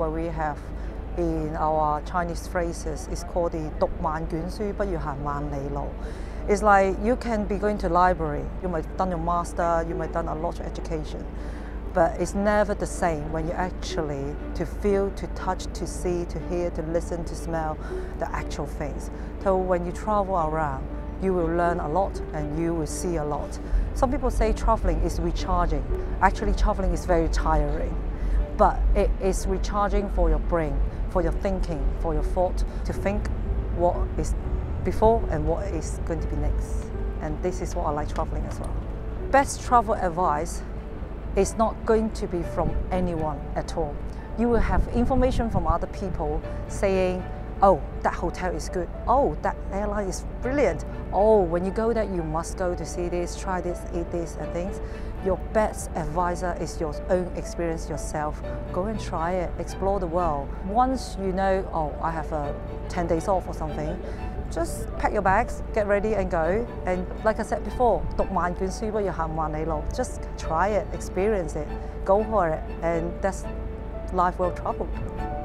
what we have in our Chinese phrases is called the 读万卷书不如行万里路. It's like you can be going to library, you might have done your master, you might have done a lot of education, but it's never the same when you actually to feel, to touch, to see, to hear, to listen, to smell the actual things. So when you travel around, you will learn a lot and you will see a lot. Some people say traveling is recharging. Actually, traveling is very tiring, but it is recharging for your brain, for your thinking, for your thought, to think what is before and what is going to be next. And this is what I like traveling as well. Best travel advice is not going to be from anyone at all. You will have information from other people saying, oh, that hotel is good. Oh, that airline is brilliant. Oh, when you go there, you must go to see this, try this, eat this, and things. Your best advisor is your own experience yourself. Go and try it, explore the world. Once you know, oh, I have a 10 days off or something, just pack your bags, get ready and go. And like I said before, 读万卷书不如行万里路. Just try it, experience it, go for it, and that's life well traveled.